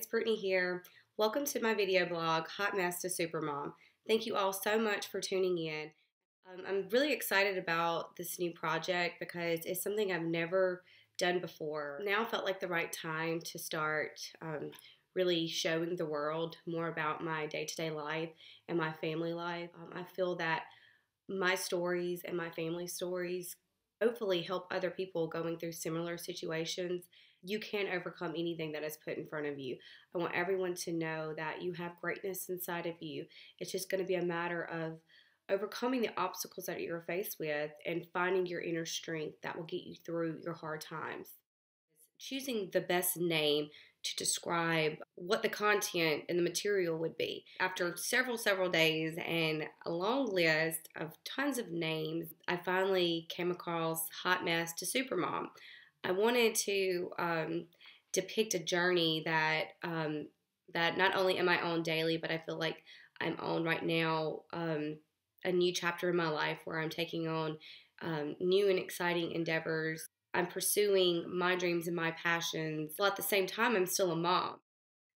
it's Brittany here. Welcome to my video blog, Hot Mess to Supermom. Thank you all so much for tuning in. Um, I'm really excited about this new project because it's something I've never done before. Now felt like the right time to start um, really showing the world more about my day to day life and my family life. Um, I feel that my stories and my family stories hopefully help other people going through similar situations. You can overcome anything that is put in front of you. I want everyone to know that you have greatness inside of you. It's just going to be a matter of overcoming the obstacles that you're faced with and finding your inner strength that will get you through your hard times. Choosing the best name to describe what the content and the material would be. After several, several days and a long list of tons of names, I finally came across Hot Mess to Supermom. I wanted to um, depict a journey that um, that not only am I on daily, but I feel like I'm on right now um, a new chapter in my life where I'm taking on um, new and exciting endeavors I'm pursuing my dreams and my passions, while at the same time, I'm still a mom.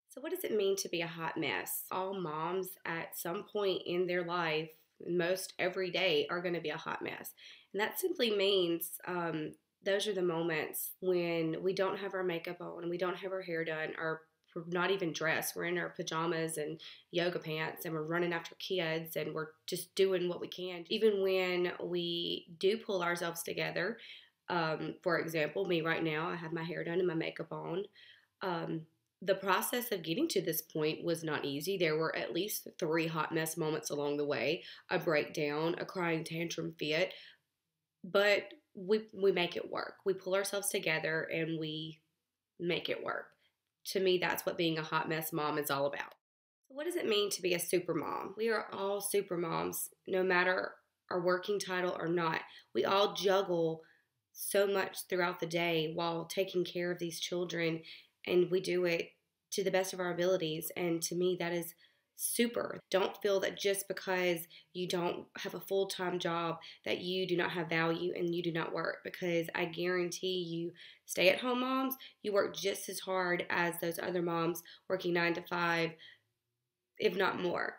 So, what does it mean to be a hot mess? All moms at some point in their life, most every day, are going to be a hot mess. And that simply means um, those are the moments when we don't have our makeup on and we don't have our hair done or not even dressed. We're in our pajamas and yoga pants and we're running after kids and we're just doing what we can. Even when we do pull ourselves together, um, for example, me right now, I have my hair done and my makeup on. Um, the process of getting to this point was not easy. There were at least three hot mess moments along the way a breakdown, a crying tantrum fit, but we, we make it work. We pull ourselves together and we make it work. To me, that's what being a hot mess mom is all about. So, what does it mean to be a super mom? We are all super moms, no matter our working title or not. We all juggle so much throughout the day while taking care of these children, and we do it to the best of our abilities. And to me, that is super. Don't feel that just because you don't have a full time job that you do not have value and you do not work because I guarantee you, stay at home moms, you work just as hard as those other moms working nine to five, if not more.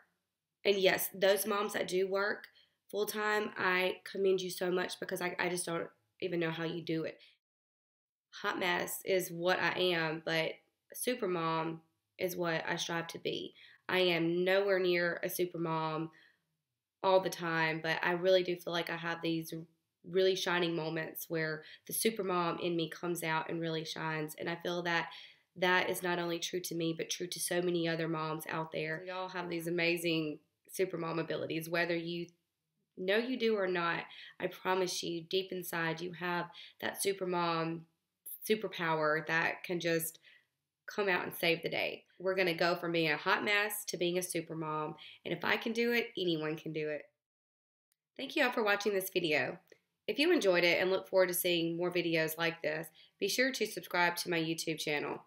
And yes, those moms that do work full time, I commend you so much because I, I just don't even know how you do it. Hot mess is what I am, but super mom is what I strive to be. I am nowhere near a super mom all the time, but I really do feel like I have these really shining moments where the super mom in me comes out and really shines. And I feel that that is not only true to me, but true to so many other moms out there. We all have these amazing super mom abilities, whether you know you do or not, I promise you, deep inside, you have that super mom superpower that can just come out and save the day. We're going to go from being a hot mess to being a super mom. And if I can do it, anyone can do it. Thank you all for watching this video. If you enjoyed it and look forward to seeing more videos like this, be sure to subscribe to my YouTube channel.